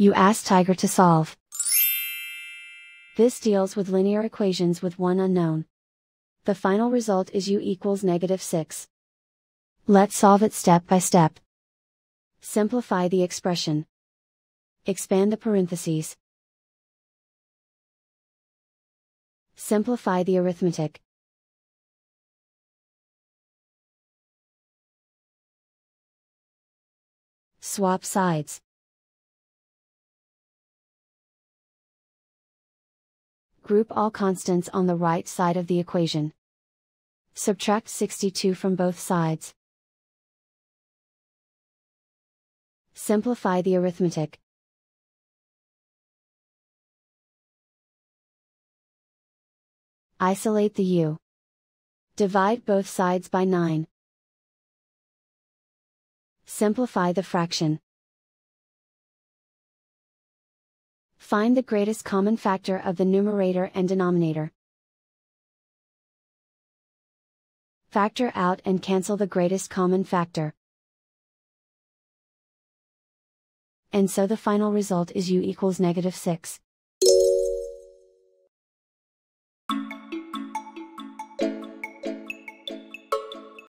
You ask Tiger to solve. This deals with linear equations with one unknown. The final result is u equals negative 6. Let's solve it step by step. Simplify the expression. Expand the parentheses. Simplify the arithmetic. Swap sides. Group all constants on the right side of the equation. Subtract 62 from both sides. Simplify the arithmetic. Isolate the u. Divide both sides by 9. Simplify the fraction. Find the greatest common factor of the numerator and denominator. Factor out and cancel the greatest common factor. And so the final result is u equals negative 6.